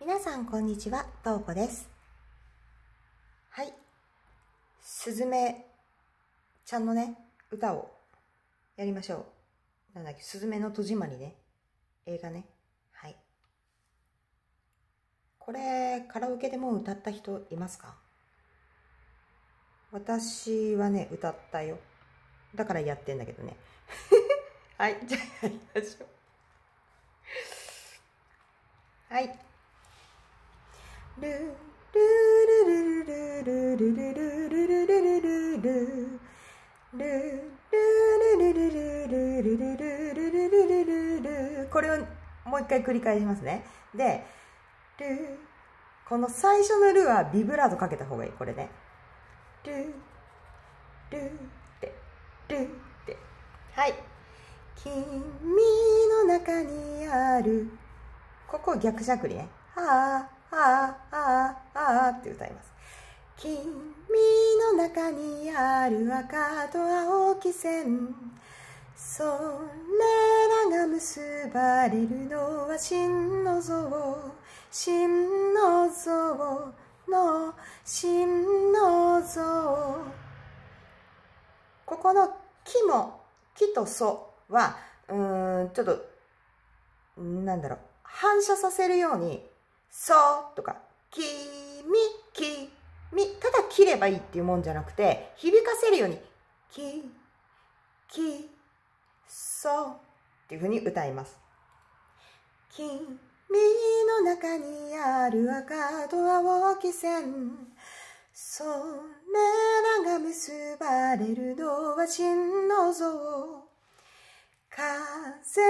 皆さんこんにちは、とうこです。はい。すずめちゃんのね、歌をやりましょう。なんだっけ、すずめの戸締まりね。映画ね。はい。これ、カラオケでもう歌った人いますか？私はね、歌ったよ。だからやってんだけどね。はい、じゃあやりましょう。はい。これをもう一回繰り返しますね。でこの最初の「ル」はビブラートかけた方がいい。これね「ル」「ル」って「ル」ってはい「君の中にある」ここ逆しゃくりね「はあ」はあ、はあ、はあって歌います。君の中にある赤と青き線。それらが結ばれるのは真の像。真の像の真の像。ここの木も木と祖はうんちょっとなんだろう。反射させるように「そ」とか「君」「き」み、ただ切ればいいっていうもんじゃなくて、響かせるように、き、き、そうっていうふうに歌います。君の中にある赤と青き線、それらが結ばれるのは真の像。風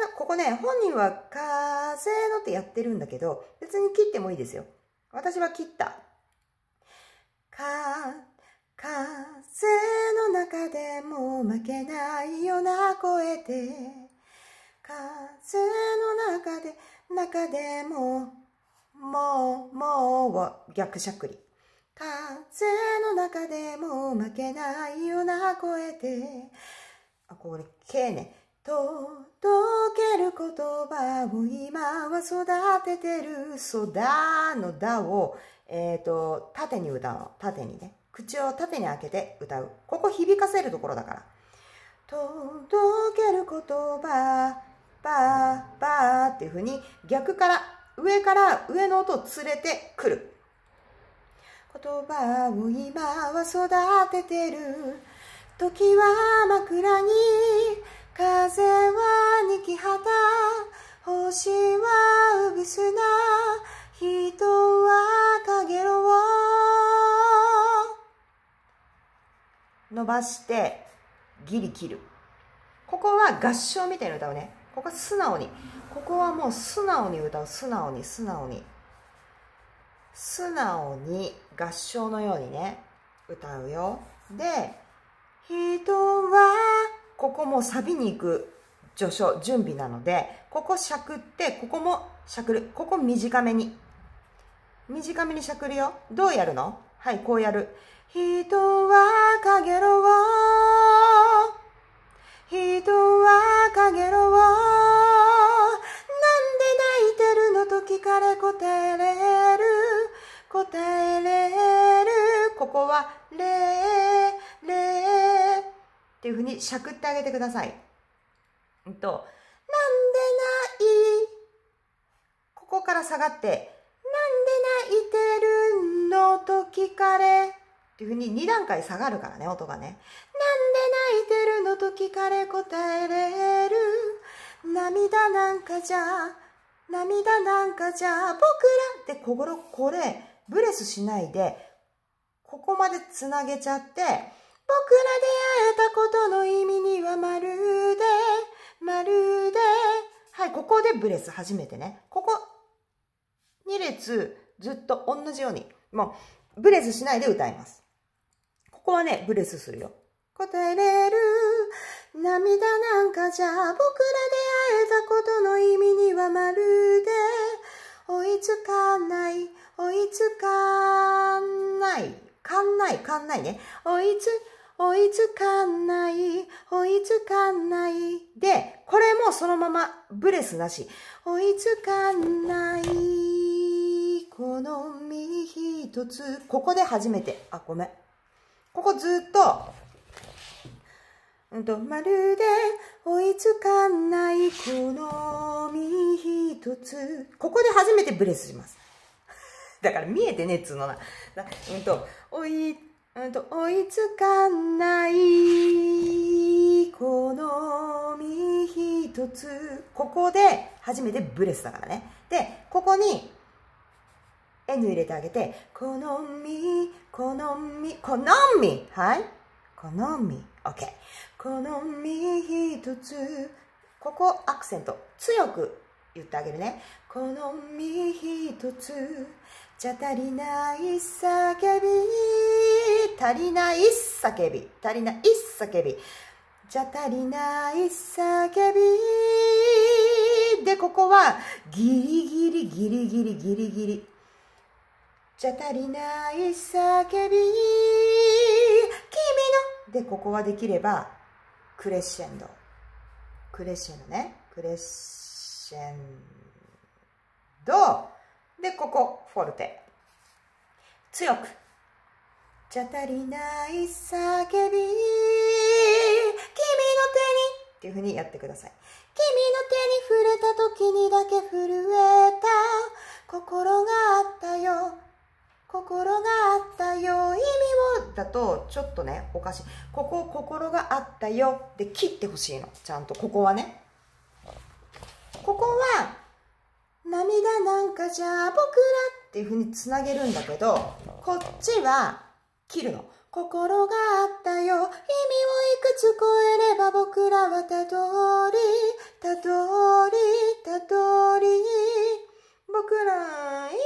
の、ここね、本人は風のってやってるんだけど、別に切ってもいいですよ。私は切った。か、風の中でも負けないような声で、風の中で、中でも、もう、もうを逆しゃくり。風の中でも負けないような声で、あ、これ、けね。届ける言葉を今は育ててる。育のだをえっ、ー、と、縦に歌うの。縦にね。口を縦に開けて歌う。ここ響かせるところだから。届ける言葉、ばー、ばーっていう風に逆から、上から上の音を連れてくる。言葉を今は育ててる。時は枕に、風はにき旗、星はうぶすな、人はかげろう伸ばしてギリ切るここは合唱みたいな歌うねここは素直にここはもう素直に歌う素直に素直に素直に合唱のようにね歌うよで人はここもサビに行く序章準備なのでここしゃくってここもしゃくるここ短めに短めにしゃくるよ。どうやるの？はい、こうやる。人はかげろう。人はかげろう。なんで泣いてるの？と聞かれ答えれる。答えれる。ここは、れっていうふうにしゃくってあげてください。うんと、なんでない？ここから下がって、なんで泣いてるのと聞かれ。っていうふうに2段階下がるからね、音がね。なんで泣いてるのと聞かれ答えれる？涙なんかじゃ、涙なんかじゃ、僕ら？って心、これ、ブレスしないで、ここまでつなげちゃって、僕ら出会えたことの意味にはまるで、まるで、はい、ここでブレス初めてね。ここ、2列ずっと同じように、もうブレスしないで歌います。ここはね、ブレスするよ。答えれる涙なんかじゃ僕ら出会えたことの意味にはまるで追いつかない、追いつかない、かんない、かんないね。追いつ、追いつかない、追いつかない。で、これもそのままブレスなし。追いつかない。この身一つ、ここで初めて、あ、ごめん。ここずっと、うんと、まるで追いつかないこの身一つ。ここで初めてブレスします。だから見えてねっつうのな。うんと、追い、うんと、追いつかないこの身一つ。ここで初めてブレスだからね。で、ここに N 入れてあげて、好み、好み、好み。はい。好み。OK。好み一つ。ここアクセント。強く言ってあげるね。好み一つ。じゃ足りない叫び。足りない叫び。足りない叫び。じゃ足りない叫び。で、ここはギリギリギリギリギリギリ。じゃ足りない叫び。君の。で、ここができれば、クレッシェンド。クレッシェンドね。クレッシェンド。で、ここ、フォルテ。強く。じゃ足りない叫び。君の手に。っていうふうにやってください。君の手に触れた時にだけ震えた。心があったよ。心があったよ。意味を、だと、ちょっとね、おかしい。ここ、心があったよ。で、切ってほしいの。ちゃんと、ここはね。ここは、かじゃあ僕らっていう風につなげるんだけど、こっちは、切るの。心があったよ。意味をいくつ超えれば僕らはたどり、たどり、たどり。僕ら、意味をい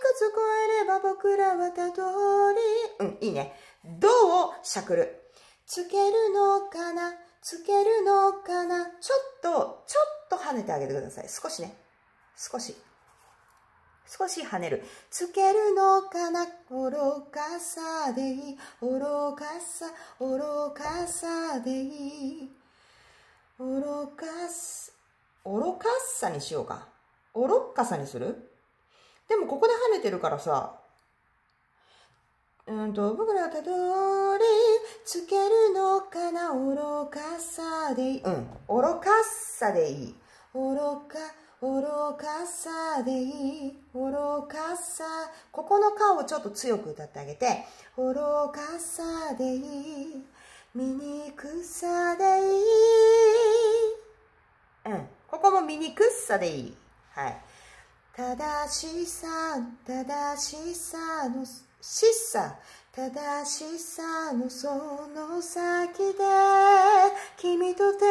くつ超えれば僕らはたどり。うん、いいね。どうしゃくる？つけるのかな？つけるのかな？ちょっと、ちょっと跳ねてあげてください。少しね。少し。少し跳ねる。つけるのかな？愚かさでいい。愚かさ、愚かさでいい。愚かす、愚かさにしようか。愚かさにする？でもここで跳ねてるからさ、うんと、僕らたどりつけるのかな？愚かさでいい。うん。愚かさでいい。愚か、愚かさでいい。愚かさ。ここのかをちょっと強く歌ってあげて。愚かさでいい。醜さでいい。うん。ここも醜さでいい。はい。正しさ、正しさのしさ、正しさのその先で、君と手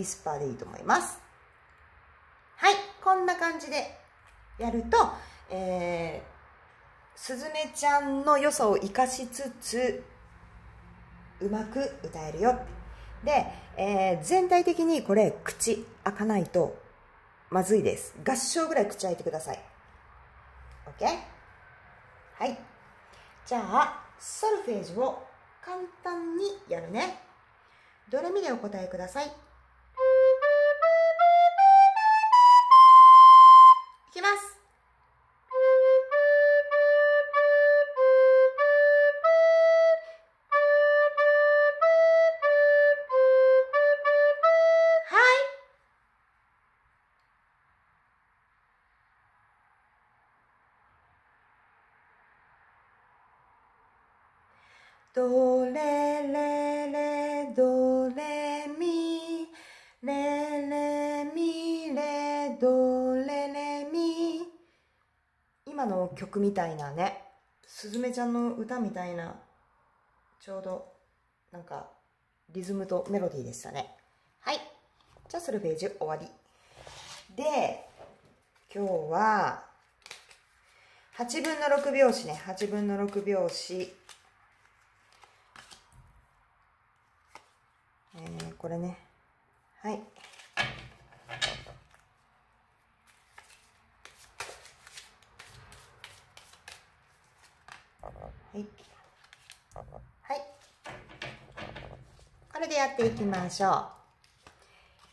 ィスパーでいいと思います。はい、こんな感じでやると、えー、すずめちゃんの良さを生かしつつ、うまく歌えるよ。で、えー、全体的にこれ、口開かないとまずいです。合唱ぐらい口開いてください。OK? はい。じゃあ、ソルフェージュを簡単にやるね。ドレミでお答えください。ドレレレドレミレレミレドレレミ今の曲みたいなねすずめちゃんの歌みたいなちょうどなんかリズムとメロディーでしたね。はい。じゃあソルフェージュ終わり。で今日は8分の6拍子ね。8分の6拍子。えー、これねはいはいはいこれでやっていきましょう。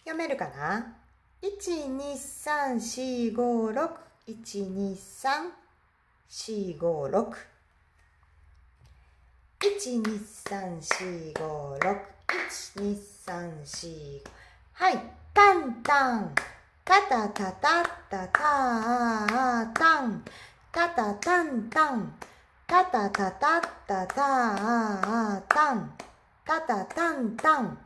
読めるかな ?1、2、3、4、5、6。1、2、3、4、5、6。1、2、3、4、5、6。1、2、3、4、はい。タンタン。タタタタタタタン。タタタンタン。タタタタタタタン。タタタンタン。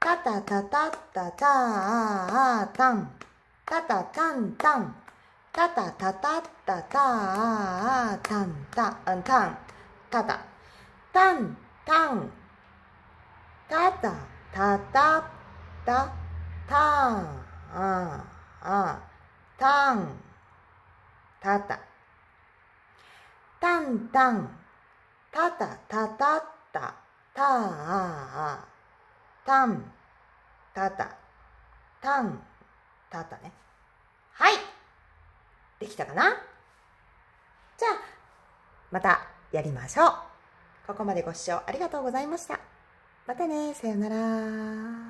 タタタタタタタン。タタタンタン。タタタタタタタンタンタン。タタ。タンタン。タタタタタタン。ああ。タン。タタ。タンタン。タタタタタ。タあタン。タタ。タン。タタね。はい。できたかなじゃあ、またやりましょう。ここまでご視聴ありがとうございました。またね。さよなら。